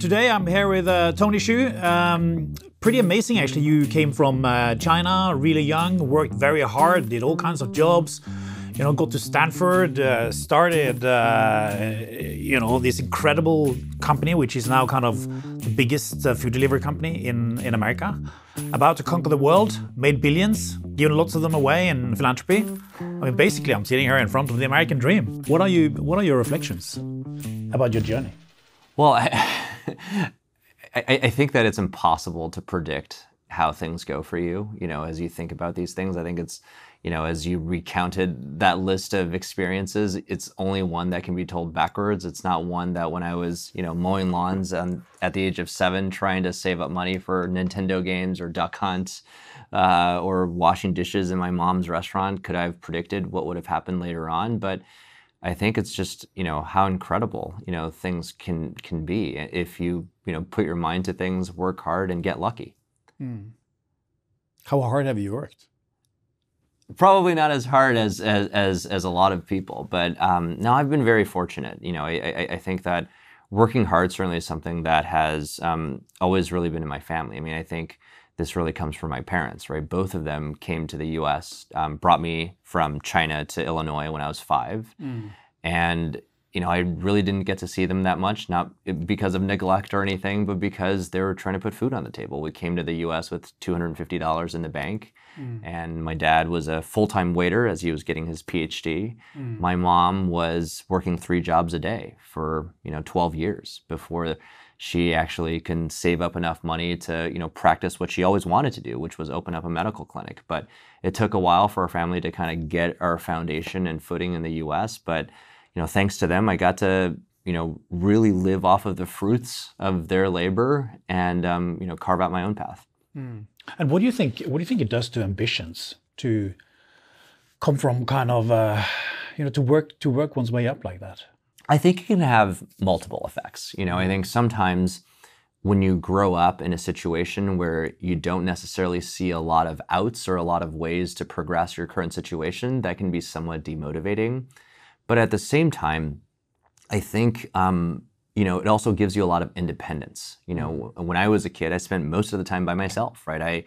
Today I'm here with uh, Tony Xu. Um, pretty amazing, actually. You came from uh, China, really young, worked very hard, did all kinds of jobs. You know, got to Stanford, uh, started, uh, you know, this incredible company, which is now kind of the biggest uh, food delivery company in in America. About to conquer the world, made billions, given lots of them away in philanthropy. I mean, basically, I'm sitting here in front of the American dream. What are you? What are your reflections about your journey? Well, I, I, I, think that it's impossible to predict how things go for you. You know, as you think about these things, I think it's, you know, as you recounted that list of experiences, it's only one that can be told backwards. It's not one that when I was, you know, mowing lawns and at the age of seven, trying to save up money for Nintendo games or Duck Hunt, uh, or washing dishes in my mom's restaurant, could I have predicted what would have happened later on? But I think it's just you know how incredible you know things can can be if you you know put your mind to things, work hard, and get lucky. Hmm. How hard have you worked? Probably not as hard as as as, as a lot of people, but um, no, I've been very fortunate. You know, I, I, I think that working hard certainly is something that has um, always really been in my family. I mean, I think this really comes from my parents, right? Both of them came to the U.S., um, brought me from China to Illinois when I was five, mm. and you know I really didn't get to see them that much, not because of neglect or anything, but because they were trying to put food on the table. We came to the U.S. with two hundred and fifty dollars in the bank, mm. and my dad was a full-time waiter as he was getting his PhD. Mm. My mom was working three jobs a day for you know twelve years before she actually can save up enough money to you know practice what she always wanted to do which was open up a medical clinic. But it took a while for our family to kind of get our foundation and footing in the us but you know thanks to them i got to you know really live off of the fruits of their labor and um, you know carve out my own path. Mm. and what do you think what do you think it does to ambitions to come from kind of uh, you know to work to work one's way up like that I think it can have multiple effects. You know, I think sometimes when you grow up in a situation where you don't necessarily see a lot of outs or a lot of ways to progress your current situation, that can be somewhat demotivating. But at the same time, I think um, you know it also gives you a lot of independence. You know, when I was a kid, I spent most of the time by myself. Right, I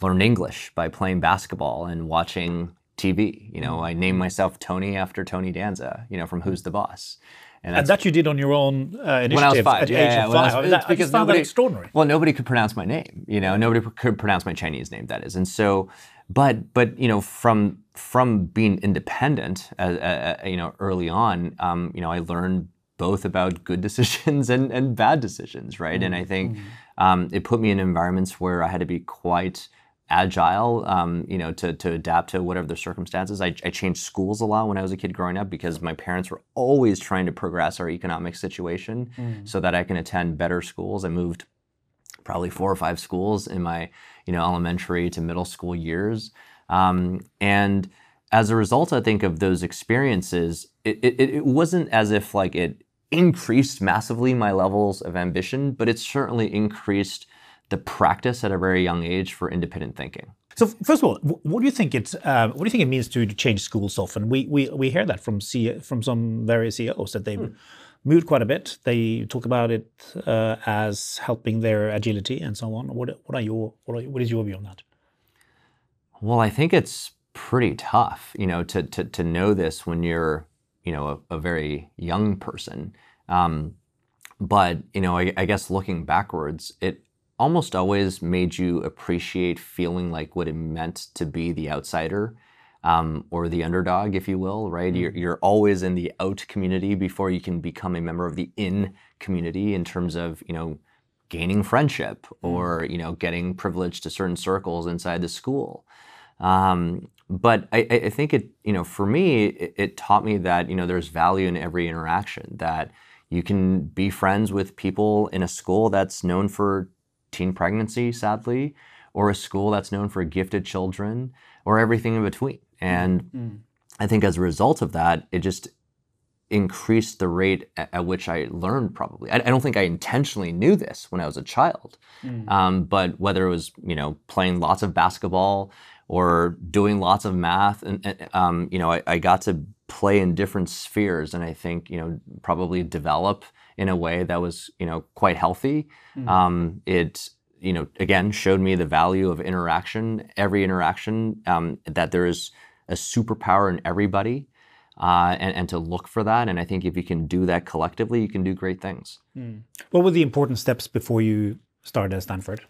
learned English by playing basketball and watching TV. You know, I named myself Tony after Tony Danza, you know, from Who's the Boss. And, and that you did on your own uh, initiative when I was five. at yeah, age yeah, five. Was, that, because nobody, extraordinary. Well, nobody could pronounce my name. You know, nobody could pronounce my Chinese name. That is, and so, but but you know, from from being independent, uh, uh, you know, early on, um, you know, I learned both about good decisions and, and bad decisions, right? Mm. And I think mm. um, it put me in environments where I had to be quite agile, um, you know, to, to adapt to whatever the circumstances. I, I, changed schools a lot when I was a kid growing up because my parents were always trying to progress our economic situation mm. so that I can attend better schools. I moved probably four or five schools in my, you know, elementary to middle school years. Um, and as a result, I think of those experiences, it, it, it wasn't as if like it increased massively my levels of ambition, but it certainly increased the practice at a very young age for independent thinking. So first of all, what do you think it's uh, what do you think it means to change schools often? We we, we hear that from C- from some various CEOs that they've hmm. moved quite a bit. They talk about it uh, as helping their agility and so on. What what are your what, are, what is your view on that? Well, I think it's pretty tough, you know, to to to know this when you're you know a, a very young person. Um, but you know, I, I guess looking backwards, it almost always made you appreciate feeling like what it meant to be the outsider um, or the underdog, if you will, right? Mm-hmm. You're, you're always in the out community before you can become a member of the in community in terms of, you know, gaining friendship mm-hmm. or, you know, getting privilege to certain circles inside the school. Um, but I, I, think it, you know, for me, it, it taught me that, you know, there's value in every interaction, that you can be friends with people in a school that's known for teen pregnancy, sadly, or a school that's known for gifted children, or everything in between. And mm-hmm. I think as a result of that, it just increased the rate at, at which I learned. Probably, I, I, don't think I intentionally knew this when I was a child, mm. um, but whether it was you know playing lots of basketball or doing lots of math, and, and um, you know I, I got to play in different spheres, and I think you know probably develop in a way that was, you know, quite healthy. Um, it, you know, again showed me the value of interaction. Every interaction um, that there is a superpower in everybody, uh, and, and to look for that. And I think if you can do that collectively, you can do great things. What were the important steps before you started at Stanford?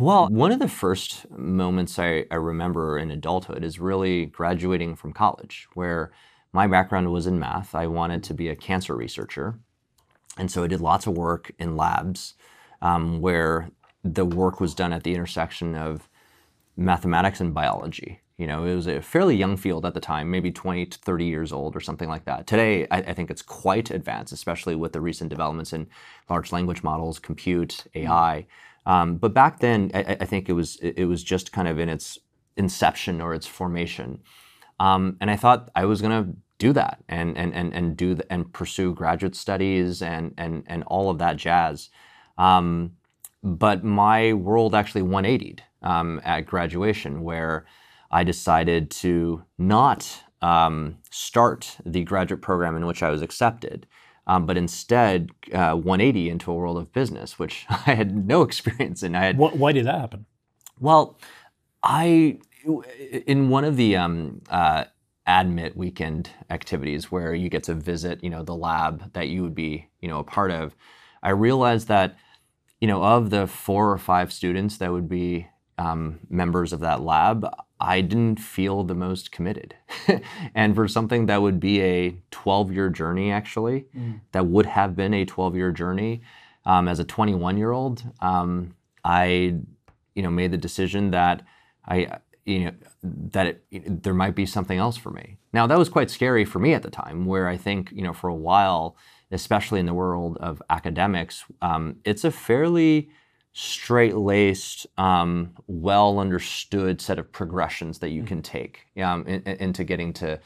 Well, one of the first moments I, I remember in adulthood is really graduating from college, where my background was in math. I wanted to be a cancer researcher. And so I did lots of work in labs um, where the work was done at the intersection of mathematics and biology. You know, it was a fairly young field at the time, maybe 20 to 30 years old or something like that. Today, I, I think it's quite advanced, especially with the recent developments in large language models, compute, AI. Um, but back then, I, I think it was it was just kind of in its inception or its formation. Um, and I thought I was going to do that and and and and do the, and pursue graduate studies and and and all of that jazz. Um, but my world actually 180'd um, at graduation, where I decided to not um, start the graduate program in which I was accepted, um, but instead uh, 180 into a world of business, which I had no experience in. I had What, why did that happen? well, I in one of the um, uh, admit weekend activities where you get to visit, you know, the lab that you would be, you know, a part of. I realized that, you know, of the four or five students that would be um, members of that lab, I didn't feel the most committed. and for something that would be a 12 year journey, actually, that would have been a 12 year journey um, as a 21 year old, um, I, you know, made the decision that I, you know, that it, there might be something else for me. Now, that was quite scary for me at the time, where I think, you know, for a while, especially in the world of academics, um, it's a fairly straight-laced, um, well-understood set of progressions that you can take um, in, in- into getting to,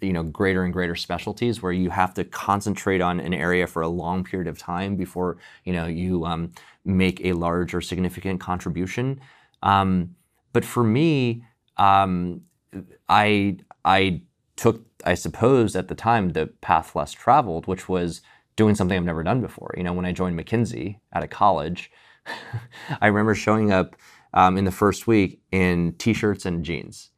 you know, greater and greater specialties, where you have to concentrate on an area for a long period of time before, you know, you um, make a large or significant contribution. Um, but for me, um, I I took, I suppose, at the time, the path less traveled, which was doing something I've never done before. You know, when I joined McKinsey out of college, I remember showing up um, in the first week in t-shirts and jeans.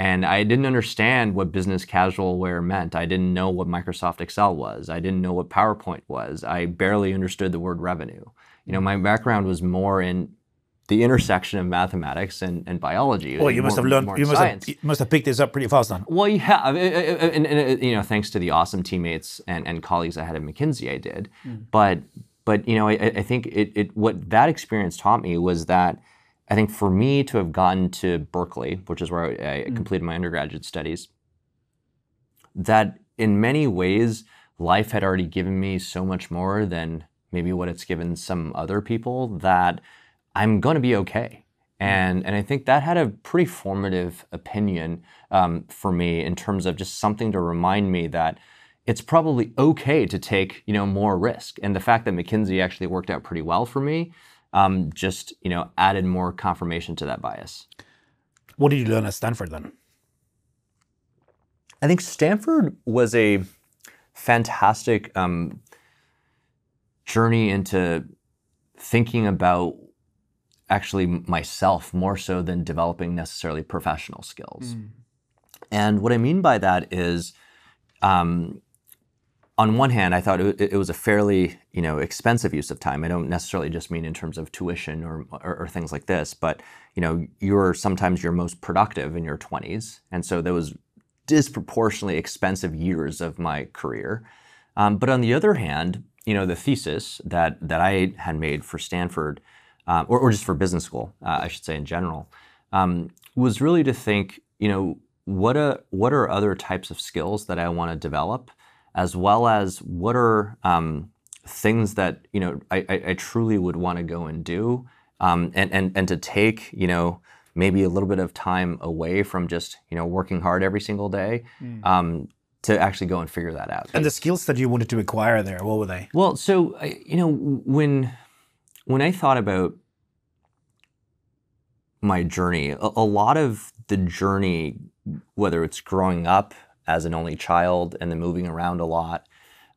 And I didn't understand what business casual wear meant. I didn't know what Microsoft Excel was. I didn't know what PowerPoint was. I barely understood the word revenue. You know, my background was more in the intersection of mathematics and, and biology. Well, you and must have learned. more You must science. have, you must have picked this up pretty fast then. Well, yeah, I- I- I- uh, uh, and, and, uh, you know, thanks to the awesome teammates and, and colleagues I had at McKinsey, I did. Hmm. But but you know, I, I think it, it what that experience taught me was that I think for me to have gotten to Berkeley, which is where I, I hmm. completed my undergraduate studies, that in many ways life had already given me so much more than maybe what it's given some other people that I'm going to be okay. And, and I think that had a pretty formative opinion um, for me in terms of just something to remind me that it's probably okay to take you know more risk. And the fact that McKinsey actually worked out pretty well for me um, just you know added more confirmation to that bias. What did you learn at Stanford then? I think Stanford was a fantastic um, journey into thinking about actually myself more so than developing necessarily professional skills. And what I mean by that is, um, on one hand, I thought it, it was a fairly you know expensive use of time. I don't necessarily just mean in terms of tuition or, or, or things like this, but you know you're sometimes you're most productive in your 20s, and so there was disproportionately expensive years of my career. Um, but on the other hand, you know, the thesis that that I had made for Stanford, um, or, or just for business school, uh, I should say in general, um, was really to think, you know, what a what are other types of skills that I want to develop, as well as what are um, things that you know I, I, I truly would want to go and do, um, and and and to take you know maybe a little bit of time away from just you know working hard every single day um, to actually go and figure that out. And the skills that you wanted to acquire there, what were they? Well, so you know when when I thought about my journey, a, a lot of the journey, whether it's growing up as an only child and then moving around a lot,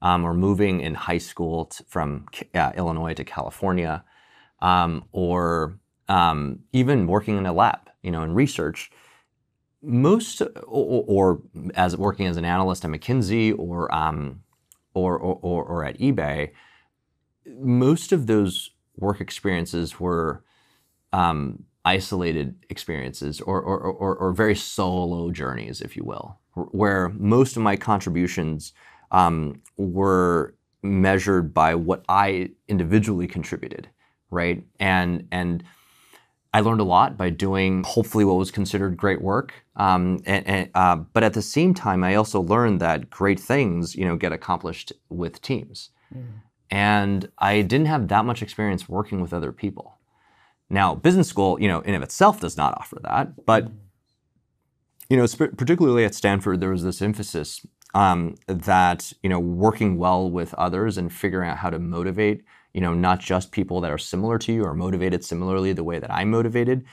um, or moving in high school t- from uh, Illinois to California, um, or um, even working in a lab, you know, in research, most or, or, as working as an analyst at McKinsey or, um, or, or, or at eBay, most of those work experiences were um, isolated experiences or, or, or, or, very solo journeys, if you will, where most of my contributions um, were measured by what I individually contributed, right? And and I learned a lot by doing hopefully what was considered great work. Um, and, and, uh, but at the same time, I also learned that great things, you know, get accomplished with teams. Mm. And I didn't have that much experience working with other people. Now, business school, you know, in of itself does not offer that, but you know, particularly at Stanford, there was this emphasis um, that you know, working well with others and figuring out how to motivate, you know, not just people that are similar to you or motivated similarly the way that I'm motivated.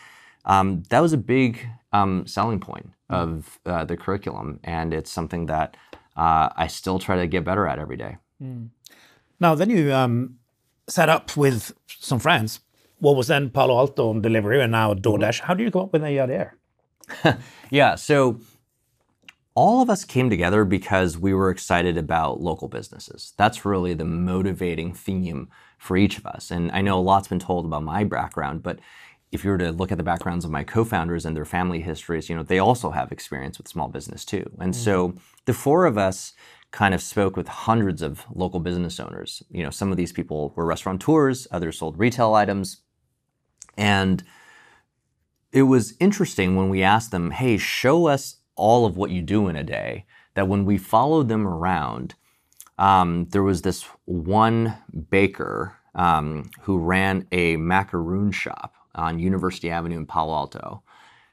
Um, that was a big um, selling point of uh, the curriculum, and it's something that uh, I still try to get better at every day. Mm. Now, then you um, set up with some friends what was then Palo Alto on delivery and now DoorDash. How do you come up with the idea there? yeah, so all of us came together because we were excited about local businesses. That's really the motivating theme for each of us. And I know a lot's been told about my background, but if you were to look at the backgrounds of my co-founders and their family histories, you know, they also have experience with small business too. And mm-hmm. so the four of us kind of spoke with hundreds of local business owners. You know, some of these people were restaurateurs, others sold retail items, and it was interesting when we asked them, hey, show us all of what you do in a day, that when we followed them around, um, there was this one baker um, who ran a macaroon shop on University Avenue in Palo Alto,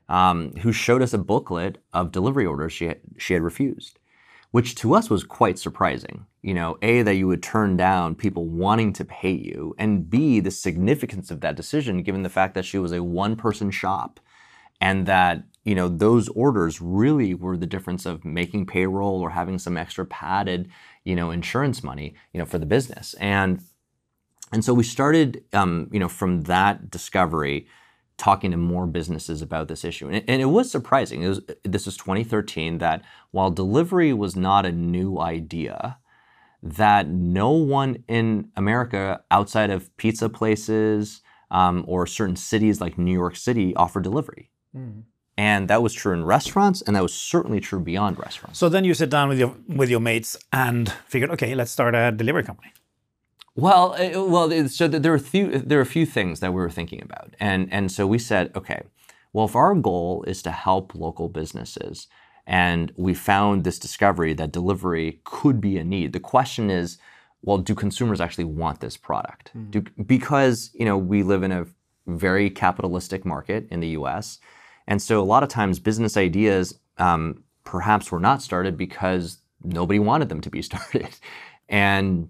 um, who showed us a booklet of delivery orders she had, she had refused which to us was quite surprising. You know, A, that you would turn down people wanting to pay you, and B, the significance of that decision given the fact that she was a one person shop and that, you know, those orders really were the difference of making payroll or having some extra padded, you know, insurance money, you know, for the business. And and so we started, um, you know, from that discovery talking to more businesses about this issue. And, and it was surprising. It was, this is 2013 that while delivery was not a new idea, that no one in America outside of pizza places um, or certain cities like New York City offered delivery. Mm. And that was true in restaurants, and that was certainly true beyond restaurants. So then you sit down with your with your mates and figured, okay, let's start a delivery company. Well, uh, well, so there are a few there are a few things that we were thinking about, and and so we said, okay, well, if our goal is to help local businesses, and we found this discovery that delivery could be a need, the question is, well, do consumers actually want this product? Mm-hmm. Do, because you know we live in a very capitalistic market in the U.S., and so a lot of times business ideas um, perhaps were not started because nobody wanted them to be started, and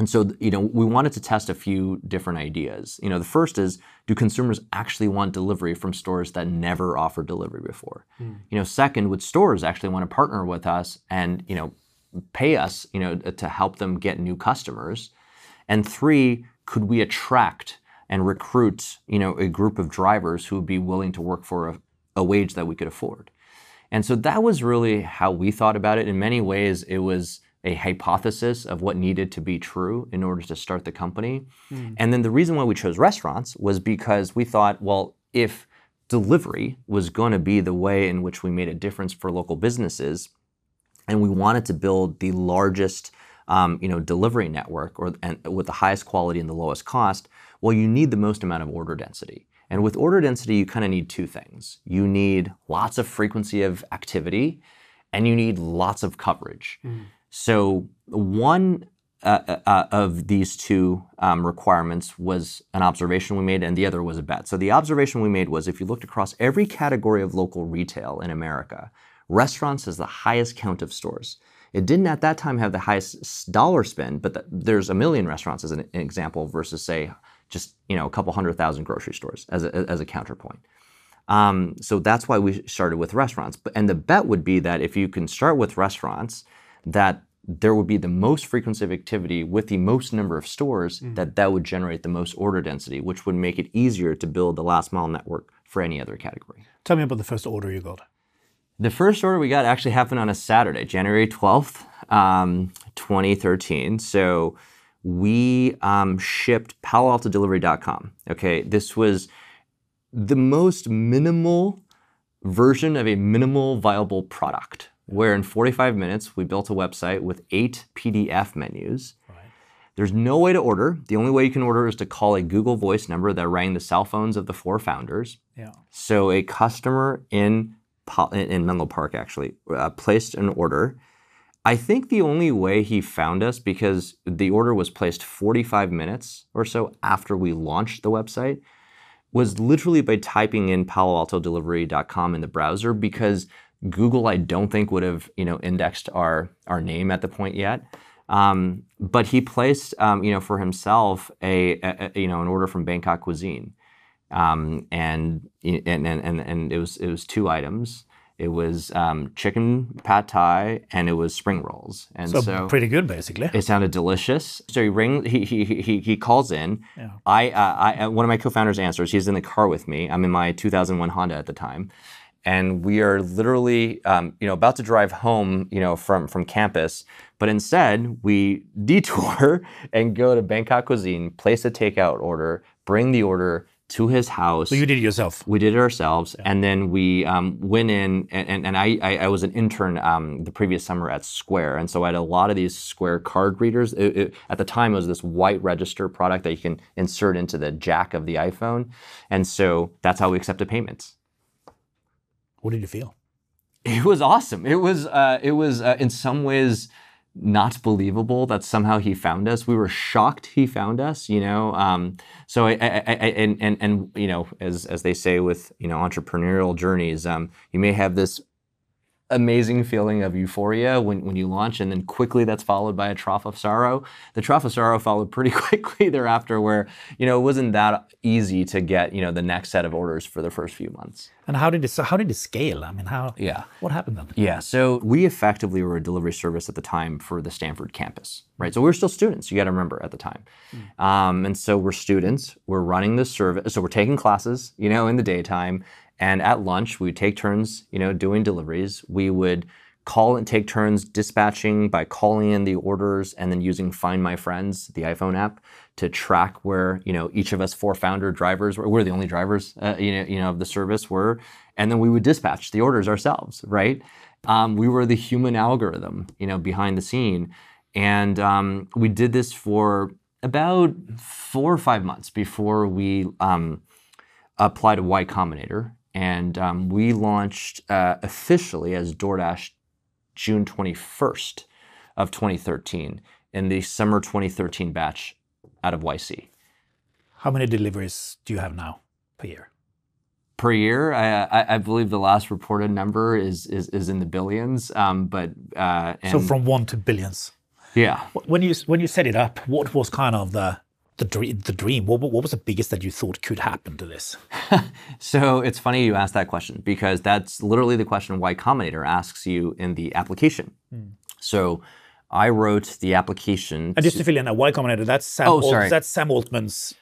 and so, you know, we wanted to test a few different ideas. You know, the first is, do consumers actually want delivery from stores that never offered delivery before? Mm. You know, second, would stores actually want to partner with us and, you know, pay us, you know, to help them get new customers? And three, could we attract and recruit, you know, a group of drivers who would be willing to work for a, a wage that we could afford? And so that was really how we thought about it. In many ways, it was a hypothesis of what needed to be true in order to start the company. Mm. And then the reason why we chose restaurants was because we thought, well, if delivery was going to be the way in which we made a difference for local businesses, and we wanted to build the largest um, you know, delivery network or and with the highest quality and the lowest cost, well, you need the most amount of order density. And with order density, you kind of need two things. You need lots of frequency of activity, and you need lots of coverage. Mm. So one uh, uh, uh, of these two um, requirements was an observation we made, and the other was a bet. So the observation we made was if you looked across every category of local retail in America, restaurants has the highest count of stores. It didn't at that time have the highest dollar spend, but the, there's a million restaurants as an, an, example versus say just you know a couple hundred thousand grocery stores as a, as a counterpoint. Um, so that's why we started with restaurants. And the bet would be that if you can start with restaurants that there would be the most frequency of activity with the most number of stores that that would generate the most order density, which would make it easier to build the last mile network for any other category. Tell me about the first order you got. The first order we got actually happened on a Saturday, January 12th, um, 2013. So we um, shipped PaloAltoDelivery.com. Okay, this was the most minimal version of a minimal viable product, where in 45 minutes we built a website with eight PDF menus. There's no way to order. The only way you can order is to call a Google Voice number that rang the cell phones of the four founders. Yeah. So a customer in in in Menlo Park actually uh, placed an order. I think the only way he found us because the order was placed 45 minutes or so after we launched the website was literally by typing in paloaltodelivery.com in the browser because Google I don't think would have you know indexed our our name at the point yet. Um, but he placed um, you know for himself a, a- a- you know an order from Bangkok Cuisine um, and, and and and and it was it was two items. It was um, chicken pad thai and it was spring rolls. And So, so, pretty good, basically. it sounded delicious. So he ring he he he, he calls in. Yeah. I, uh, I uh, one of my co-founders answers. He's in the car with me. I'm in my 2001 Honda at the time, and we are literally um, you know about to drive home you know from from campus. But instead, we detour and go to Bangkok Cuisine, place a takeout order, bring the order to his house. So you did it yourself. We did it ourselves, and then we um, went in, and, and, and I, I, I was an intern um, the previous summer at Square, and so I had a lot of these Square card readers. It- it- at the time, it was this white register product that you can insert into the jack of the iPhone, and so that's how we accepted payments. What did you feel? It was awesome. It was uh, it was uh, in some ways not believable that somehow he found us. We were shocked he found us. You know, um, so I, I, I, and and and you know, as as they say with you know entrepreneurial journeys, um, you may have this amazing feeling of euphoria when, when you launch and then quickly that's followed by a trough of sorrow the trough of sorrow followed pretty quickly thereafter where you know it wasn't that easy to get you know the next set of orders for the first few months And how did it? So how did it scale? I mean, how? yeah What happened then? yeah, so we effectively were a delivery service at the time for the Stanford campus, right? So we were still students, you got to remember at the time. Um, and so we're students, we're running the service, so we're taking classes, you know, in the daytime. And at lunch, we would take turns, you know, doing deliveries. We would call and take turns dispatching by calling in the orders and then using Find My Friends, the iPhone app, to track where you know each of us four founder drivers were. We're the only drivers, uh, you know, you know, of the service were, and then we would dispatch the orders ourselves, right? Um, we were the human algorithm, you know, behind the scene, and um, we did this for about four or five months before we um, applied to Y Combinator, and um, we launched uh, officially as DoorDash June 21st of 2013 in the summer 2013 batch out of YC. How many deliveries do you have now per year? Per year, I, I, believe the last reported number is is, is in the billions, um, but uh, and, So from one to billions. yeah, When you when you set it up, what was kind of the the dream? The dream. What, what was the biggest that you thought could happen to this? So it's funny you asked that question because that's literally the question Y Combinator asks you in the application. Hmm. So I wrote the application And just to fill in, a Y Combinator. That's Sam. Oh, Alt- sorry. that's Sam Altman's.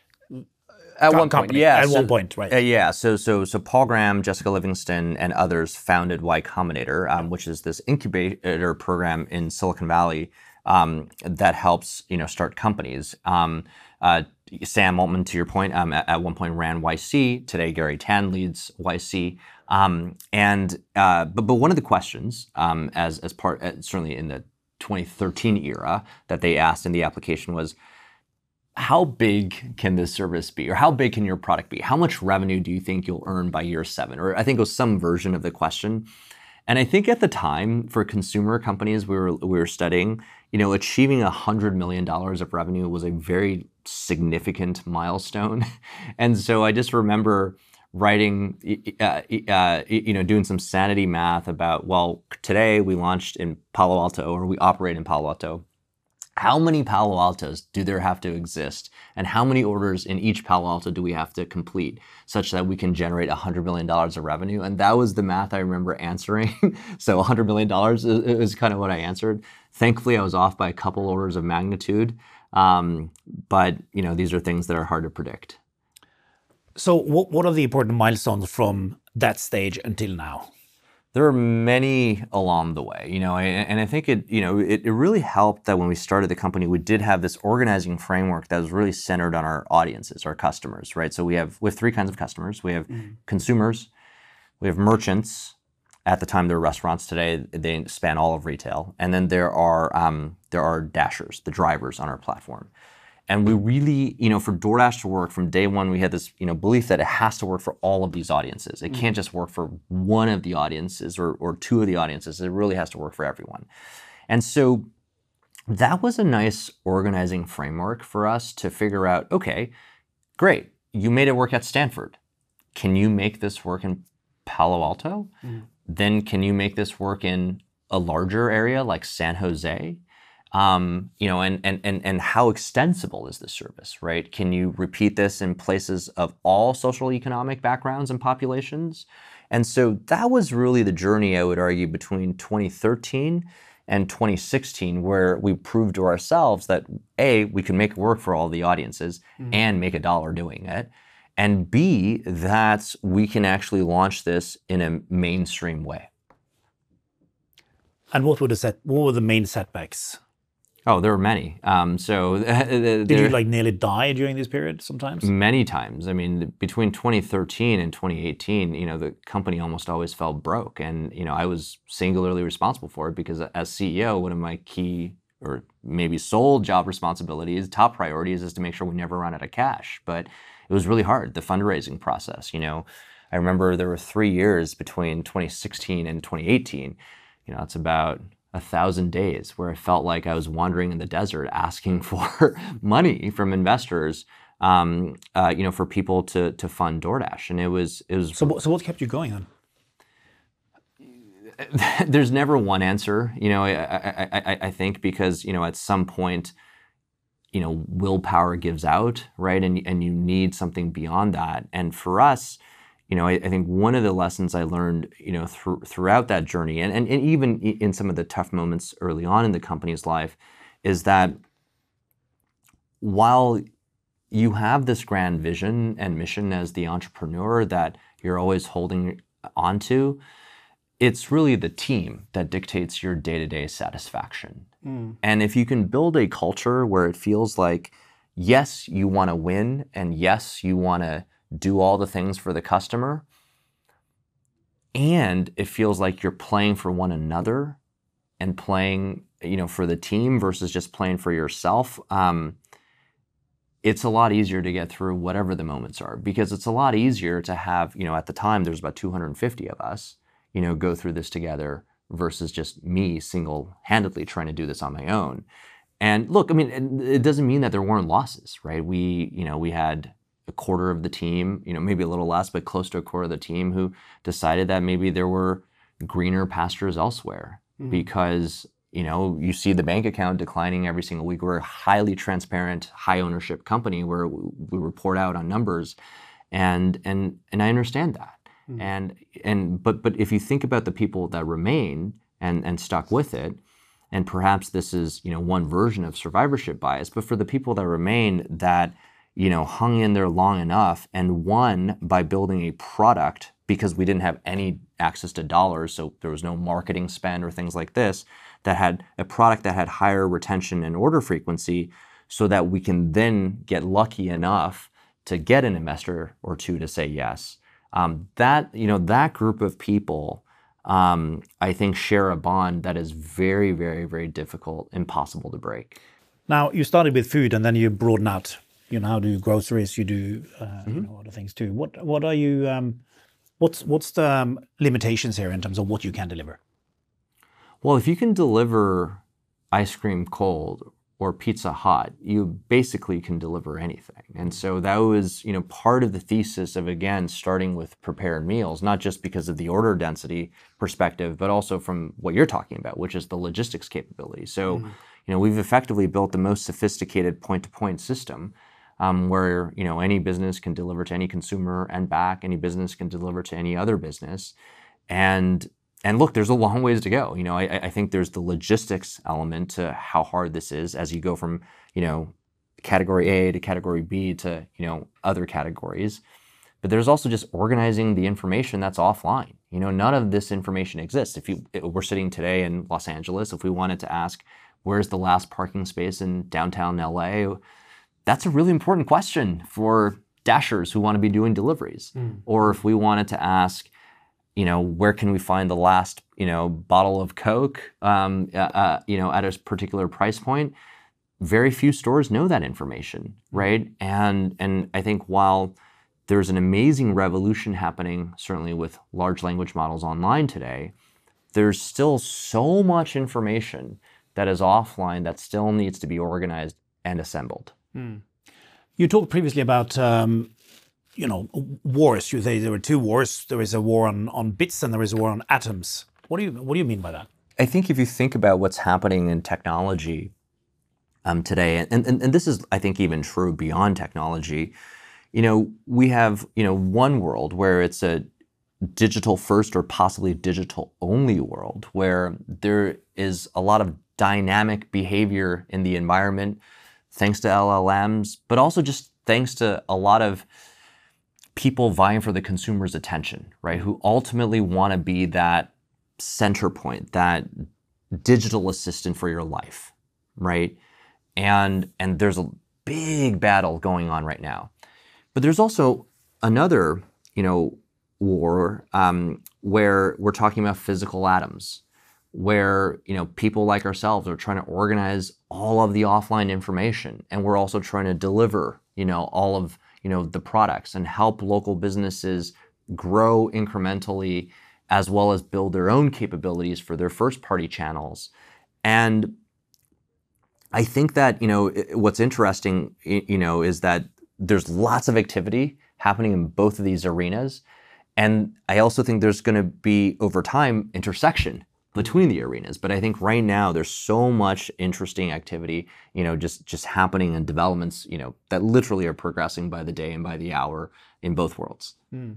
At one point, yeah. at so- one point, right. uh, yeah. So so so Paul Graham, Jessica Livingston, and others founded Y Combinator, um, which is this incubator program in Silicon Valley um, that helps you know start companies. Um, uh, Sam Altman, to your point, um, at, at one point ran YC. Today, Garry Tan leads YC. Um, and uh, but but one of the questions, um, as as part uh, certainly in the 2013 era, that they asked in the application was, how big can this service be or how big can your product be? How much revenue do you think you'll earn by year seven? Or i think it was some version of the question. And i think at the time for consumer companies we were we were studying you know achieving $100 million of revenue was a very significant milestone. And so i just remember writing uh, uh, you know doing some sanity math about well today we launched in palo alto or we operate in palo alto how many Palo Altos do there have to exist? And how many orders in each Palo Alto do we have to complete such that we can generate $100 million of revenue? And that was the math I remember answering. so $100 million is, is, kind of what I answered. Thankfully, I was off by a couple orders of magnitude. Um, but you know, these are things that are hard to predict. So what, what are the important milestones from that stage until now? There are many along the way, you know, and, I think it, you know, it, it, really helped that when we started the company, we did have this organizing framework that was really centered on our audiences, our customers, right? So we have we have three kinds of customers. We have mm-hmm. consumers, we have merchants. At the time, they're restaurants. Today, they span all of retail, and then there are um, there are dashers, the drivers on our platform. And we really, you know, for DoorDash to work from day one, we had this, you know, belief that it has to work for all of these audiences. It mm-hmm. can't just work for one of the audiences or, or two of the audiences. It really has to work for everyone. And so that was a nice organizing framework for us to figure out, okay, great, you made it work at Stanford. Can you make this work in Palo Alto? Mm-hmm. Then can you make this work in a larger area like San Jose? Um, you know, and, and, and, and how extensible is this service, right? Can you repeat this in places of all social economic backgrounds and populations? And so that was really the journey, I would argue, between 2013 and 2016, where we proved to ourselves that A, we can make it work for all the audiences mm-hmm. and make a dollar doing it. And B, that we can actually launch this in a mainstream way. And what were the set, what were the main setbacks? Oh, there were many. Um, so did you like nearly die during this period? Sometimes. Many times. I mean, between 2013 and 2018, you know, the company almost always fell broke, and you know, I was singularly responsible for it because as CEO, one of my key or maybe sole job responsibilities, top priorities, is to make sure we never run out of cash. But it was really hard. The fundraising process. You know, I remember there were three years between 2016 and 2018. You know, it's about a thousand days where I felt like I was wandering in the desert asking for money from investors, um, uh, you know, for people to to fund DoorDash, and it was it was. So, so what kept you going then? There's never one answer, you know. I, I, I, I think because you know at some point, you know, willpower gives out, right, and and you need something beyond that. And for us, you know, I, I, think one of the lessons I learned, you know, through, throughout that journey, and, and, and even in some of the tough moments early on in the company's life, is that while you have this grand vision and mission as the entrepreneur that you're always holding onto, it's really the team that dictates your day-to-day satisfaction. Mm. And if you can build a culture where it feels like, yes, you want to win, and yes, you want to do all the things for the customer, and it feels like you're playing for one another and playing, you know, for the team versus just playing for yourself. Um, it's a lot easier to get through whatever the moments are because it's a lot easier to have, you know, at the time there's about 250 of us, you know, go through this together versus just me single-handedly trying to do this on my own. And look, I mean, it doesn't mean that there weren't losses, right? We, you know, we had a quarter of the team, you know, maybe a little less, but close to a quarter of the team who decided that maybe there were greener pastures elsewhere mm-hmm. because you know you see the bank account declining every single week we're a highly transparent high ownership company where we report out on numbers and and and i understand that mm-hmm. and and but but if you think about the people that remain and and stuck with it and perhaps this is you know one version of survivorship bias but for the people that remain that you know, hung in there long enough and won by building a product because we didn't have any access to dollars, so there was no marketing spend or things like this, that had a product that had higher retention and order frequency so that we can then get lucky enough to get an investor or two to say yes. Um, that, you know, that group of people, um, I think share a bond that is very, very, very difficult, impossible to break. Now, you started with food and then you broaden out you know, how do groceries, you do uh, mm-hmm. you know, other things too. What what are you? Um, what's what's the um, limitations here in terms of what you can deliver? Well, if you can deliver ice cream cold or pizza hot, you basically can deliver anything. And so that was, you know, part of the thesis of again starting with prepared meals, not just because of the order density perspective, but also from what you're talking about, which is the logistics capability. So. Mm-hmm You know, we've effectively built the most sophisticated point-to-point system um, where you know any business can deliver to any consumer and back. Any business can deliver to any other business, and and look, there's a long ways to go. You know, I, I think there's the logistics element to how hard this is as you go from you know category A to category B to you know other categories. But there's also just organizing the information that's offline. You know, none of this information exists. If you we're sitting today in Los Angeles, if we wanted to ask where's the last parking space in downtown LA, that's a really important question for dashers who want to be doing deliveries. Mm. Or if we wanted to ask, you know, where can we find the last, you know, bottle of Coke, um, uh, uh, you know, at a particular price point, very few stores know that information, mm. right? And and I think while there's an amazing revolution happening, certainly with large language models online today, there's still so much information that is offline that still needs to be organized and assembled. Mm. You talked previously about um, you know wars. You say there were two wars. There is a war on, on bits and there is a war on atoms. What do you what do you mean by that? I think if you think about what's happening in technology um, today, and, and, and this is I think even true beyond technology, you know, we have you know one world where it's a digital first or possibly digital only world where there is a lot of dynamic behavior in the environment thanks to LLMs, but also just thanks to a lot of people vying for the consumer's attention, right? Who ultimately want to be that center point, that digital assistant for your life, right? And and there's a big battle going on right now. But there's also another, you know, war um, where we're talking about physical atoms, where you know people like ourselves are trying to organize all of the offline information. And we're also trying to deliver you know all of you know the products and help local businesses grow incrementally as well as build their own capabilities for their first party channels. And i think that you know what's interesting you know is that there's lots of activity happening in both of these arenas. And i also think there's going to be over time intersection between the arenas. But I think right now there's so much interesting activity, you know, just just happening and developments, you know, that literally are progressing by the day and by the hour in both worlds. Mm.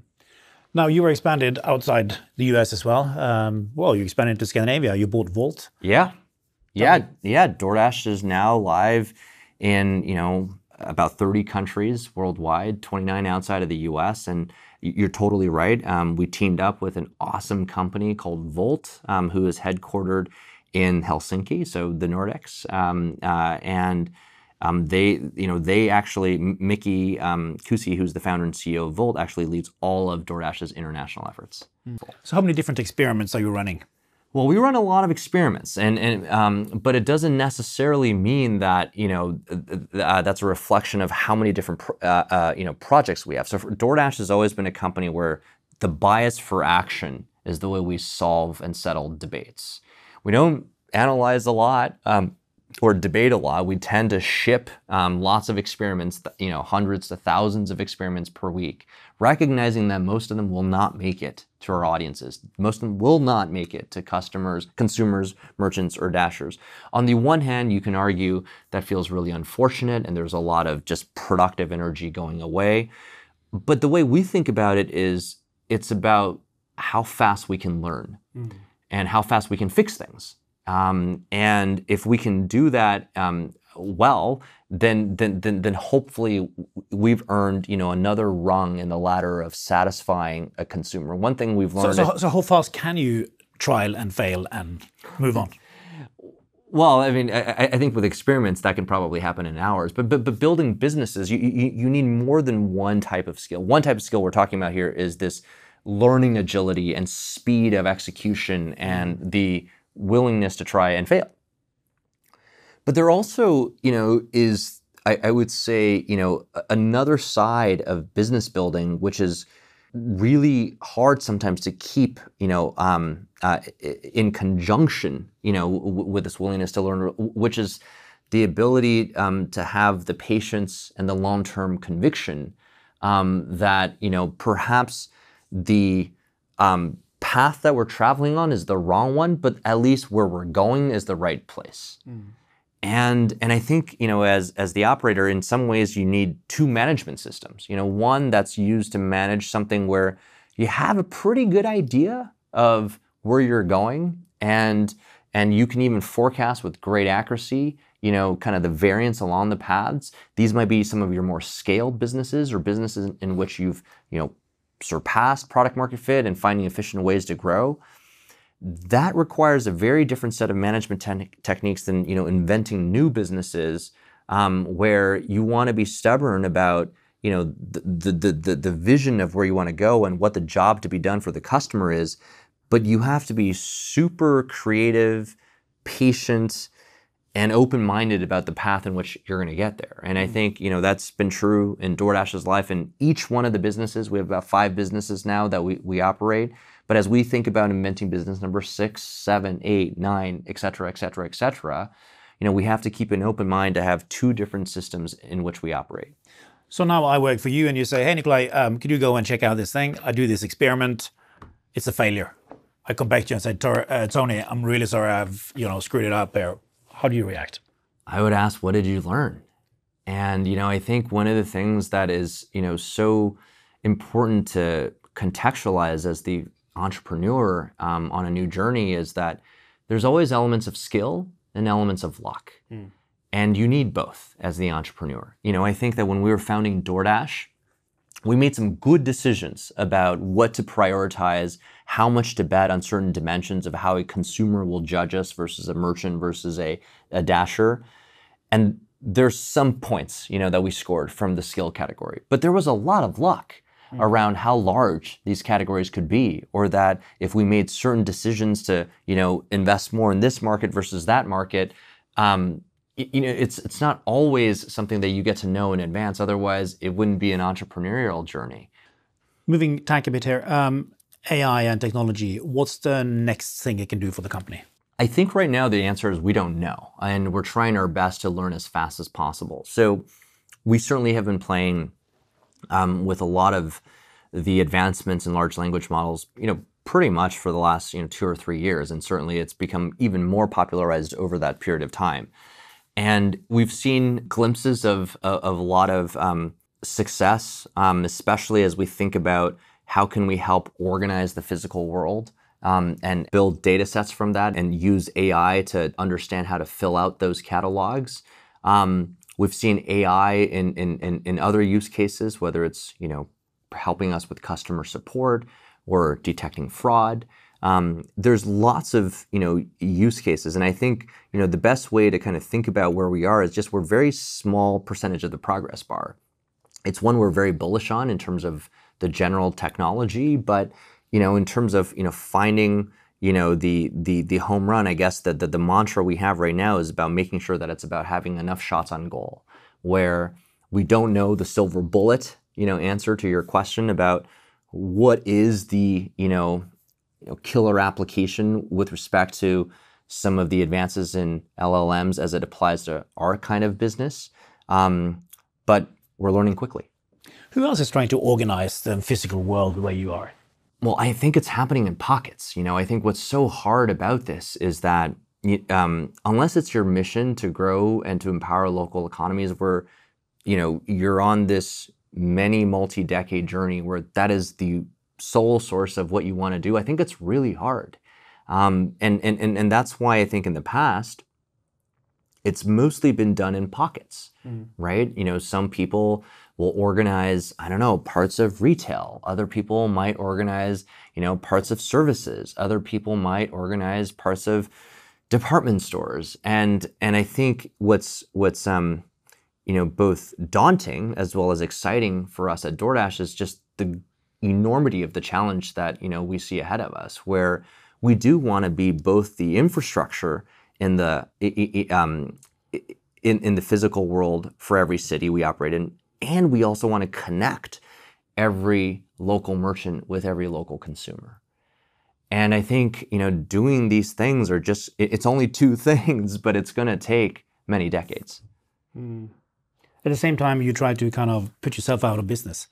Now you were expanded outside the U.S. as well. Um, well, you expanded to Scandinavia. You bought Wolt. Yeah, yeah, yeah. DoorDash is now live in you know about 30 countries worldwide, 29 outside of the U.S. and you're totally right. Um, we teamed up with an awesome company called Wolt, um, who is headquartered in Helsinki, so the Nordics, um, uh, and um, they, you know, they actually Miki um, Kuusi, who's the founder and CEO of Wolt, actually leads all of DoorDash's international efforts. So, how many different experiments are you running? Well, we run a lot of experiments, and, and um, but it doesn't necessarily mean that you know uh, that's a reflection of how many different uh, uh, you know projects we have. So DoorDash has always been a company where the bias for action is the way we solve and settle debates. We don't analyze a lot. Um, or debate a lot. We tend to ship um, lots of experiments, you know, hundreds to thousands of experiments per week, recognizing that most of them will not make it to our audiences. Most of them will not make it to customers, consumers, merchants, or dashers. On the one hand, you can argue that feels really unfortunate and there's a lot of just productive energy going away. But the way we think about it is it's about how fast we can learn mm. and how fast we can fix things. Um, and if we can do that um, well, then, then, then, then hopefully we've earned, you know, another rung in the ladder of satisfying a consumer. One thing we've learned. So, so, so how fast can you trial and fail and move on? Well, I mean, I, I, think with experiments that can probably happen in hours. But but, but building businesses, you, you, you need more than one type of skill. One type of skill we're talking about here is this learning agility and speed of execution and mm. the willingness to try and fail. But there also, you know, is I, I would say, you know, another side of business building, which is really hard sometimes to keep, you know, um, uh, in conjunction, you know, w- with this willingness to learn, which is the ability um, to have the patience and the long-term conviction um, that, you know, perhaps the um, path that we're traveling on is the wrong one, but at least where we're going is the right place. Mm. And and I think you know as as the operator, in some ways you need two management systems. You know, one that's used to manage something where you have a pretty good idea of where you're going, and and you can even forecast with great accuracy. You know, kind of the variance along the paths. These might be some of your more scaled businesses or businesses in which you've you know surpassed product market fit and finding efficient ways to grow that requires a very different set of management te- techniques than you know inventing new businesses um, where you want to be stubborn about you know the, the, the, the vision of where you want to go and what the job to be done for the customer is. But you have to be super creative patient and open-minded about the path in which you're going to get there. And i mm. think you know that's been true in doordash's life in each one of the businesses. We have about five businesses now that we, we operate but as we think about inventing business number six, seven, eight, nine, et cetera, et cetera, et cetera, you know, we have to keep an open mind to have two different systems in which we operate. So now I work for you, and you say, "Hey, Nicolai, um, could you go and check out this thing? I do this experiment. It's a failure." I come back to you and say, uh, "Tony, I'm really sorry. I've you know screwed it up there." How do you react? I would ask, "What did you learn?" And you know, I think one of the things that is you know so important to contextualize as the entrepreneur um, on a new journey is that there's always elements of skill and elements of luck. Mm. And you need both as the entrepreneur. You know, I think that when we were founding DoorDash, we made some good decisions about what to prioritize, how much to bet on certain dimensions of how a consumer will judge us versus a merchant versus a, a dasher. And there's some points, you know, that we scored from the skill category. But there was a lot of luck mm-hmm. around how large these categories could be, or that if we made certain decisions to, you know, invest more in this market versus that market, um, you know, it's it's not always something that you get to know in advance. Otherwise, it wouldn't be an entrepreneurial journey. Moving tack a bit here, um, AI and technology. What's the next thing it can do for the company? I think right now the answer is we don't know, and we're trying our best to learn as fast as possible. So we certainly have been playing um, with a lot of the advancements in large language models, you know, pretty much for the last you know two or three years, and certainly it's become even more popularized over that period of time. And we've seen glimpses of of, a lot of um, success, um, especially as we think about how can we help organize the physical world. Um, and build data sets from that and use AI to understand how to fill out those catalogs. Um, We've seen AI in, in, in, in other use cases, whether it's you know helping us with customer support or detecting fraud. Um, there's lots of you know use cases, and I think you know the best way to kind of think about where we are is just we're very small percentage of the progress bar. It's one we're very bullish on in terms of the general technology, but you know in terms of you know finding you know the the the home run i guess that the, the mantra we have right now is about making sure that it's about having enough shots on goal where we don't know the silver bullet you know answer to your question about what is the you know, you know killer application with respect to some of the advances in llms as it applies to our kind of business. Um, but we're learning quickly. Who else is trying to organize the physical world the way you are well, I think it's happening in pockets. You know, I think what's so hard about this is that um, unless it's your mission to grow and to empower local economies, where you know you're on this many multi-decade journey where that is the sole source of what you want to do, I think it's really hard. Um, and, and, and, and that's why I think in the past, it's mostly been done in pockets, mm. right? You know, some people will organize, I don't know, parts of retail. Other people might organize, you know, parts of services. Other people might organize parts of department stores. And and I think what's what's um you know both daunting as well as exciting for us at DoorDash is just the enormity of the challenge that you know we see ahead of us where we do want to be both the infrastructure in the um, in, in the physical world for every city we operate in and we also want to connect every local merchant with every local consumer. And I think, you know, doing these things are just, it's only two things, but it's going to take many decades. Mm. At the same time, you try to kind of put yourself out of business.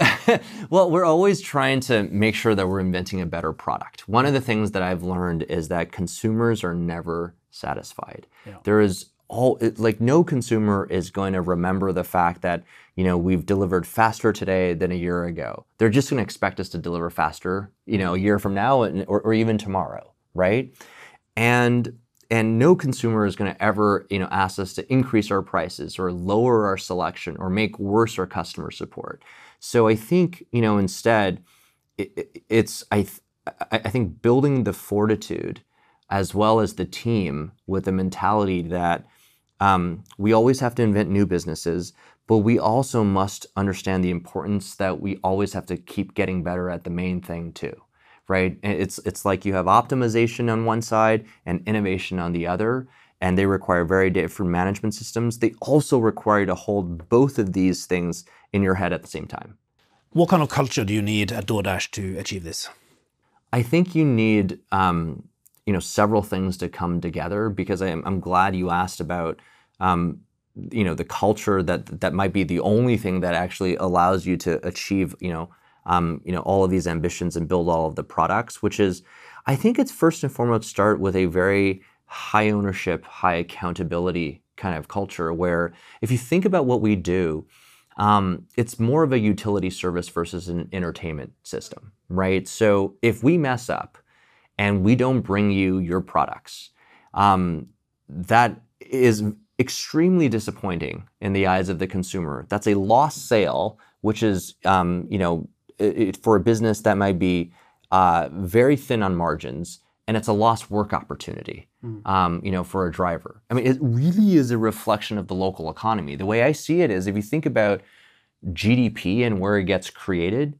well, we're always trying to make sure that we're inventing a better product. One of the things that I've learned is that consumers are never satisfied. Yeah. There is all like no consumer is going to remember the fact that you know we've delivered faster today than a year ago. They're just going to expect us to deliver faster, you know, a year from now or, or even tomorrow, right? And and no consumer is going to ever you know ask us to increase our prices or lower our selection or make worse our customer support. So I think you know instead it, it, it's I th- I think building the fortitude as well as the team with the mentality that um, we always have to invent new businesses, but we also must understand the importance that we always have to keep getting better at the main thing too, right? It's it's like you have optimization on one side and innovation on the other, and they require very different management systems. They also require you to hold both of these things in your head at the same time. What kind of culture do you need at DoorDash to achieve this? I think you need um, you know several things to come together because I'm, I'm glad you asked about um, you know the culture that that might be the only thing that actually allows you to achieve you know um, you know all of these ambitions and build all of the products which is I think it's first and foremost start with a very high ownership high accountability kind of culture where if you think about what we do um, it's more of a utility service versus an entertainment system right? So if we mess up and we don't bring you your products, um, that is extremely disappointing in the eyes of the consumer. That's a lost sale, which is, um, you know, it, for a business that might be uh, very thin on margins, and it's a lost work opportunity, mm. um, you know, for a driver. I mean, it really is a reflection of the local economy. The way I see it is, if you think about GDP and where it gets created,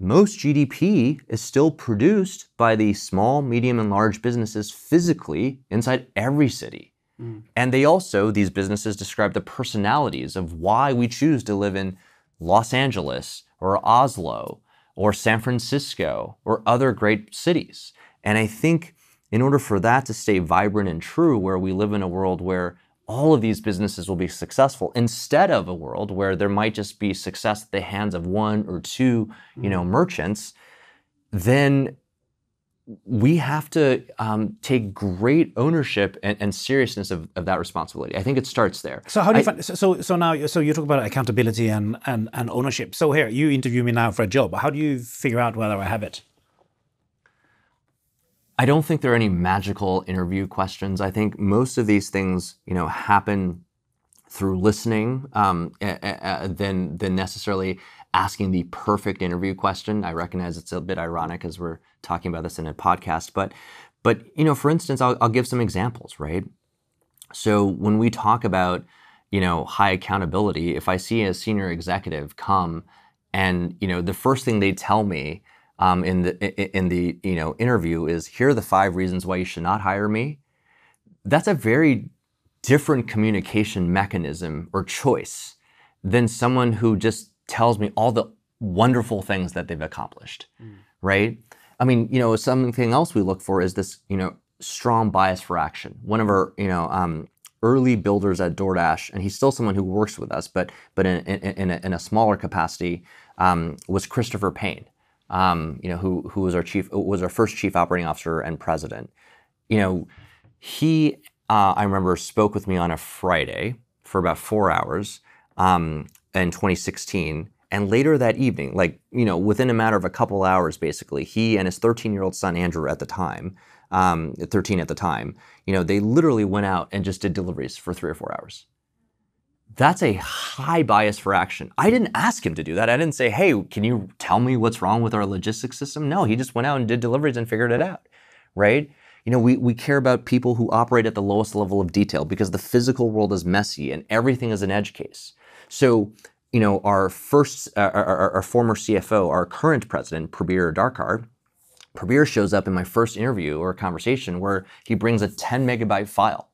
most GDP is still produced by the small, medium, and large businesses physically inside every city. Mm. And they also, these businesses describe the personalities of why we choose to live in Los Angeles or Oslo or San Francisco or other great cities. And I think in order for that to stay vibrant and true, where we live in a world where all of these businesses will be successful instead of a world where there might just be success at the hands of one or two, you know, mm-hmm. merchants, then we have to um, take great ownership and, and seriousness of, of, that responsibility. I think it starts there. So how do you I, find, so so now so you talk about accountability and, and and ownership. So here you interview me now for a job. How do you figure out whether I have it? I don't think there are any magical interview questions. I think most of these things, you know, happen through listening um, than than necessarily asking the perfect interview question. I recognize it's a bit ironic as we're talking about this in a podcast, but but you know, for instance, I'll, I'll give some examples, right? So when we talk about you know high accountability, if I see a senior executive come and you know the first thing they tell me um, in the in the you know interview is here are the five reasons why you should not hire me. That's a very different communication mechanism or choice than someone who just tells me all the wonderful things that they've accomplished, mm. right? I mean, you know, something else we look for is this, you know, strong bias for action. One of our, you know, um, early builders at DoorDash, and he's still someone who works with us, but but in, in, in, a, in a, smaller capacity, um, was Christopher Payne um, you know, who who was our chief was our first chief operating officer and president. You know, he uh, I remember spoke with me on a Friday for about four hours um, in 2016. And later that evening, like, you know, within a matter of a couple hours, basically, he and his 13 year old son, Andrew, at the time, um, 13 at the time, you know, they literally went out and just did deliveries for three or four hours. That's a high bias for action. I didn't ask him to do that. I didn't say, hey, can you tell me what's wrong with our logistics system? No, he just went out and did deliveries and figured it out, right? You know, we, we care about people who operate at the lowest level of detail because the physical world is messy and everything is an edge case. So, you know, our first, uh, our, our, former CFO, our current president, Prabir Adarkar, Prabir shows up in my first interview or conversation where he brings a 10 megabyte file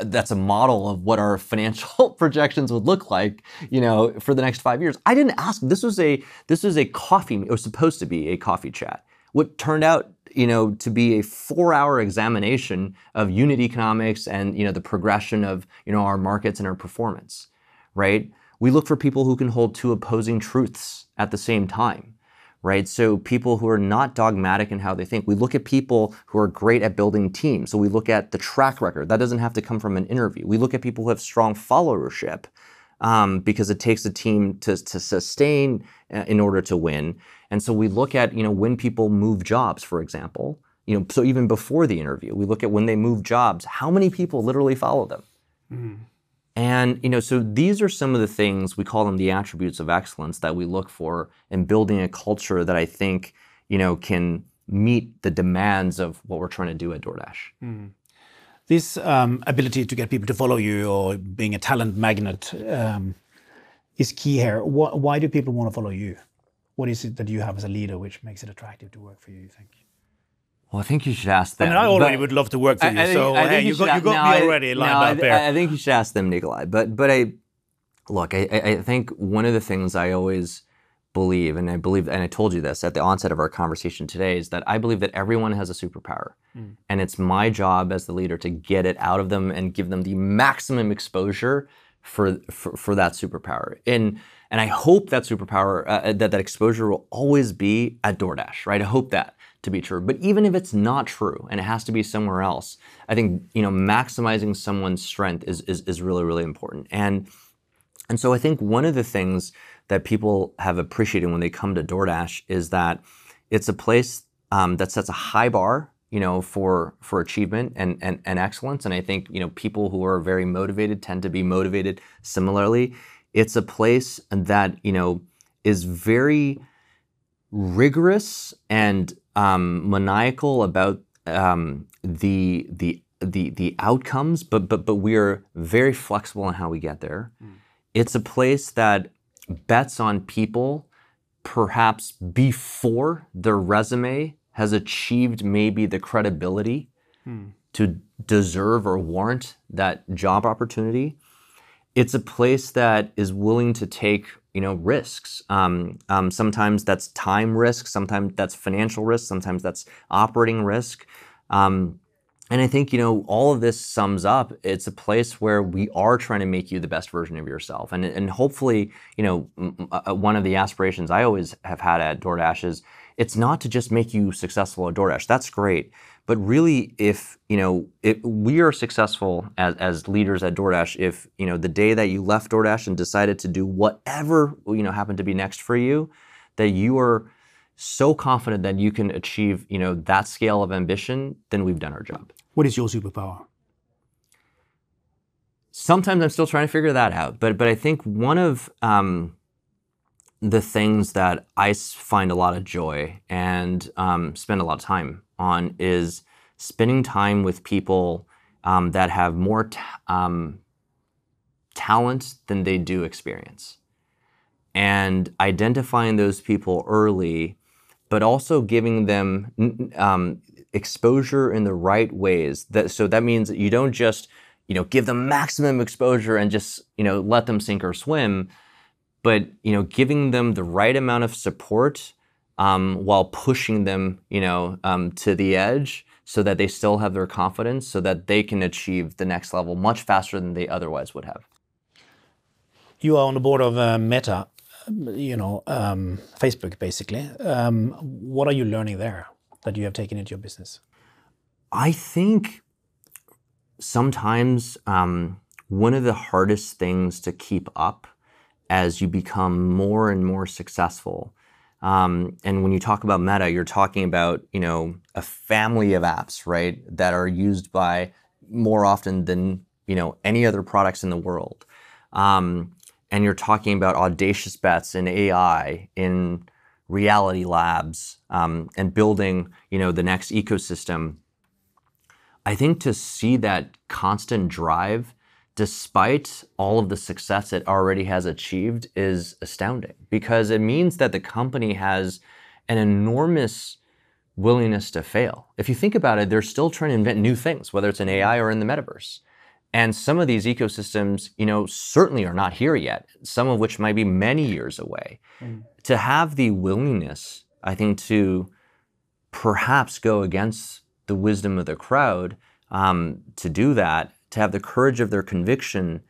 that's a model of what our financial projections would look like, you know, for the next five years. I didn't ask. This was a this was a coffee. It was supposed to be a coffee chat. What turned out, you know, to be a four-hour examination of unit economics and you know the progression of you know our markets and our performance, right? We look for people who can hold two opposing truths at the same time, right? So people who are not dogmatic in how they think. We look at people who are great at building teams. So we look at the track record. That doesn't have to come from an interview. We look at people who have strong followership um, because it takes a team to, to sustain uh, in order to win. And so we look at, you know, when people move jobs, for example, you know, so even before the interview, we look at when they move jobs, how many people literally follow them? Mm. And you know, so these are some of the things we call them the attributes of excellence that we look for in building a culture that I think you know can meet the demands of what we're trying to do at DoorDash. Mm. This um, ability to get people to follow you or being a talent magnet um, is key here. Why, why do people want to follow you? What is it that you have as a leader which makes it attractive to work for you? You think? Well, I think you should ask them. I mean, I already would love to work for you. I, so hey, you, got, you got me already lined no, up there. I, think you should ask them, Nicolai. But but I look. I, I think one of the things I always believe, and I believe, and I told you this at the onset of our conversation today, is that I believe that everyone has a superpower, mm. and it's my job as the leader to get it out of them and give them the maximum exposure for for, for that superpower. And and I hope that superpower, uh, that that exposure will always be at DoorDash, right? I hope that to be true. But even if it's not true and it has to be somewhere else, I think you know maximizing someone's strength is is, is really really important. And and so I think one of the things that people have appreciated when they come to DoorDash is that it's a place um, that sets a high bar you know for for achievement and, and and excellence and i think you know people who are very motivated tend to be motivated similarly it's a place that you know is very rigorous and um, maniacal about um, the the the the outcomes, but but but we are very flexible in how we get there. Mm. It's a place that bets on people perhaps before their resume has achieved maybe the credibility mm. to deserve or warrant that job opportunity. It's a place that is willing to take you know risks. Um, um, sometimes that's time risk, sometimes that's financial risk, sometimes that's operating risk. Um, and I think you know all of this sums up. It's a place where we are trying to make you the best version of yourself, and and hopefully you know uh, one of the aspirations I always have had at DoorDash is it's not to just make you successful at DoorDash. That's great, but really, if you know, if we are successful as, as leaders at DoorDash, if you know the day that you left DoorDash and decided to do whatever you know happened to be next for you, that you are so confident that you can achieve you know that scale of ambition, then we've done our job. What is your superpower? Sometimes I'm still trying to figure that out, but but I think one of um, the things that I find a lot of joy and um, spend a lot of time on is spending time with people um, that have more t- um, talent than they do experience. And identifying those people early, but also giving them um, exposure in the right ways. That, so that means that you don't just you know give them maximum exposure and just you know let them sink or swim, but you know giving them the right amount of support um, while pushing them, you know, um, to the edge so that they still have their confidence so that they can achieve the next level much faster than they otherwise would have. You are on the board of uh, Meta, you know, um, Facebook basically. Um, what are you learning there that you have taken into your business? I think sometimes um, one of the hardest things to keep up as you become more and more successful um, and when you talk about Meta, you're talking about you know a family of apps, right, that are used by more often than you know any other products in the world. Um, and you're talking about audacious bets in AI, in reality labs, um, and building you know the next ecosystem. I think to see that constant drive despite all of the success it already has achieved, is astounding because it means that the company has an enormous willingness to fail. If you think about it, they're still trying to invent new things, whether it's in AI or in the metaverse. And some of these ecosystems, you know, certainly are not here yet, some of which might be many years away. Mm. To have the willingness, I think, to perhaps go against the wisdom of the crowd, um, to do that to have the courage of their conviction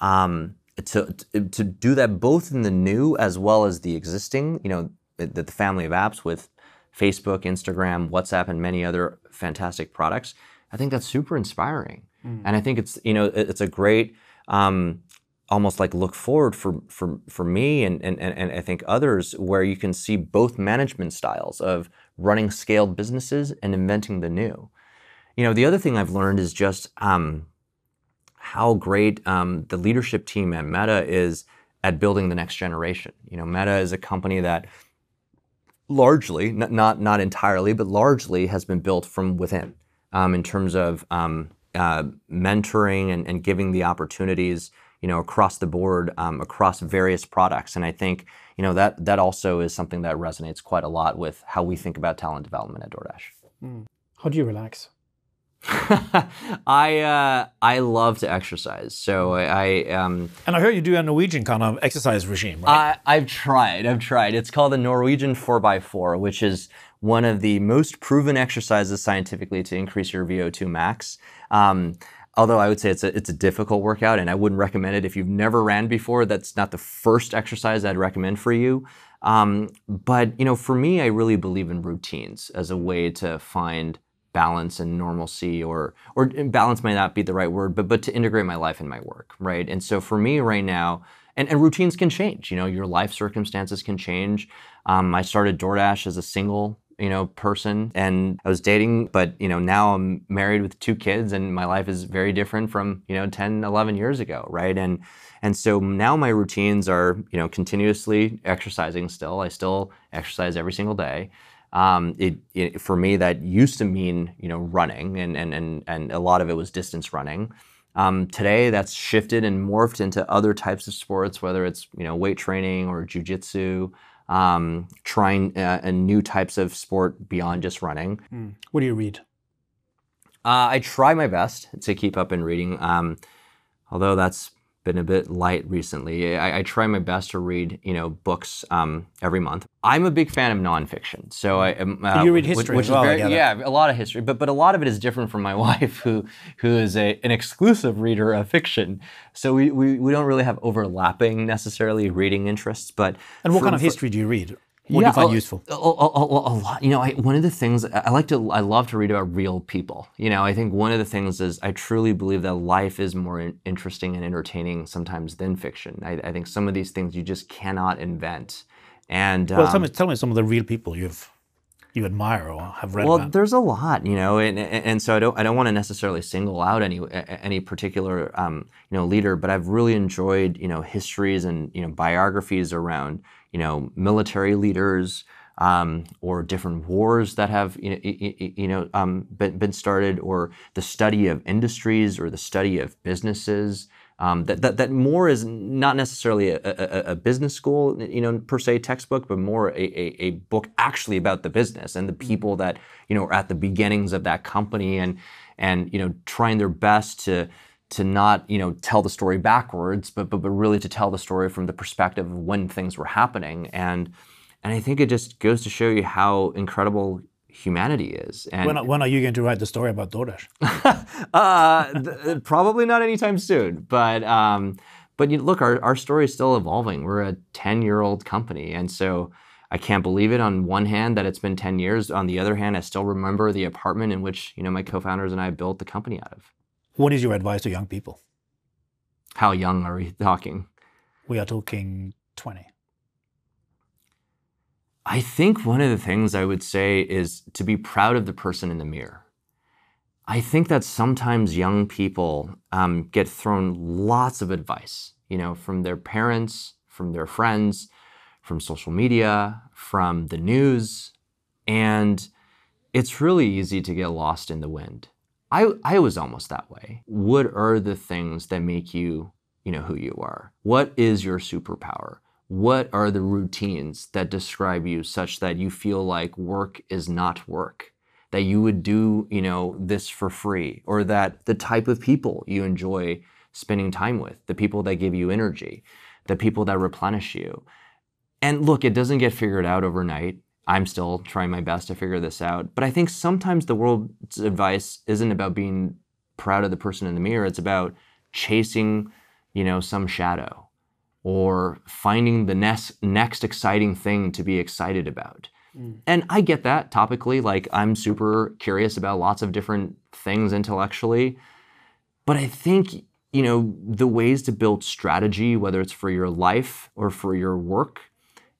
um, to, to, do that both in the new as well as the existing, you know, the, the family of apps with Facebook, Instagram, WhatsApp, and many other fantastic products. I think that's super inspiring, and I think it's you know it- it's a great um, almost like look forward for for for me and, and and and I think others where you can see both management styles of running scaled businesses and inventing the new. You know, the other thing I've learned is just um, how great um, the leadership team at Meta is at building the next generation. You know, Meta is a company that largely, n- not not entirely, but largely has been built from within um, in terms of um, uh, mentoring and, and giving the opportunities, you know, across the board, um, across various products. And I think, you know, that that also is something that resonates quite a lot with how we think about talent development at DoorDash. How do you relax? I uh, I love to exercise, so I, I um, And I heard you do a Norwegian kind of exercise regime, right? I, I've tried. I've tried. It's called the Norwegian 4x4, which is one of the most proven exercises scientifically to increase your VO2 max. Um, although I would say it's a, it's a difficult workout and I wouldn't recommend it if you've never ran before. That's not the first exercise I'd recommend for you. Um, but you know, for me, I really believe in routines as a way to find balance and normalcy or or balance might not be the right word but but to integrate my life and my work right? And so for me right now and, and routines can change you know your life circumstances can change. Um, i started doordash as a single you know person and i was dating but you know now i'm married with two kids and my life is very different from you know 10 11 years ago right? And and so now my routines are you know continuously exercising still. I still exercise every single day um, it, it, for me that used to mean you know running and and and, and a lot of it was distance running. Um, today that's shifted and morphed into other types of sports whether it's you know weight training or jujitsu um, trying uh, and new types of sport beyond just running. What do you read? uh, I try my best to keep up in reading, um, although that's been a bit light recently. I, I try my best to read, you know, books um, every month. I'm a big fan of nonfiction, so I am. Uh, You read history which as well, very- yeah, a lot of history, but but a lot of it is different from my wife, who who is a an exclusive reader of fiction. So we, we, we don't really have overlapping necessarily reading interests, but And what for- kind of history do you read? What do you find a- useful? A, a- a- lot. You know, I, one of the things I like to, I love to read about real people. You know, I think one of the things is I truly believe that life is more in- interesting and entertaining sometimes than fiction. I, I think some of these things you just cannot invent. And Well, tell um, me, tell me some of the real people you've you admire or have read well, about. there's a lot, you know, and, and and so I don't I don't want to necessarily single out any any particular um, you know leader, but I've really enjoyed you know histories and you know biographies around you know military leaders um, or different wars that have you know, you know um, been, been started, or the study of industries or the study of businesses. Um, that, that, that more is not necessarily a, a, a business school, you know, per se textbook, but more a, a, a book actually about the business and the people that, you know, are at the beginnings of that company and, and, you know, trying their best to, to not, you know, tell the story backwards, but, but, but really to tell the story from the perspective of when things were happening. And, and I think it just goes to show you how incredible humanity is. And when, when are you going to write the story about DoorDash? uh, probably not anytime soon. But um, but you, look, our, our story is still evolving. We're a ten year old company, and so I can't believe it. On one hand, that it's been ten years. On the other hand, I still remember the apartment in which you know my co-founders and I built the company out of. What is your advice to young people? How young are we talking? We are talking 20. I think one of the things I would say is to be proud of the person in the mirror. I think that sometimes young people um, get thrown lots of advice, you know, from their parents, from their friends, from social media, from the news, and it's really easy to get lost in the wind. I, I was almost that way. What are the things that make you, you know, who you are? What is your superpower? What are the routines that describe you such that you feel like work is not work? That you would do, you know, this for free, or that the type of people you enjoy spending time with, the people that give you energy, the people that replenish you. And look, it doesn't get figured out overnight. I'm still trying my best to figure this out. But I think sometimes the world's advice isn't about being proud of the person in the mirror. It's about chasing, you know, some shadow or finding the next next exciting thing to be excited about. Mm. And I get that topically, like I'm super curious about lots of different things intellectually. But I think, you know, the ways to build strategy, whether it's for your life or for your work,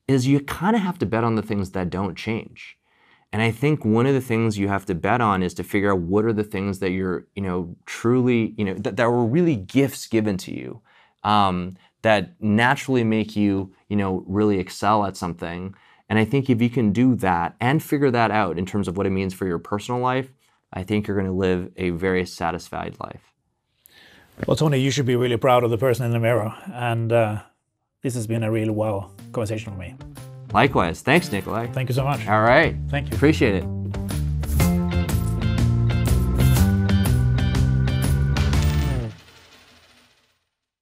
is you kind of have to bet on the things that don't change. And I think one of the things you have to bet on is to figure out what are the things that you're, you know, truly, you know, that, that were really gifts given to you um, that naturally make you, you know, really excel at something. And I think if you can do that and figure that out in terms of what it means for your personal life, I think you're going to live a very satisfied life. Well, Tony, you should be really proud of the person in the mirror. And uh, this has been a really well conversation for me. Likewise. Thanks, Nicolai. Thank you so much. All right. Thank you. Appreciate it.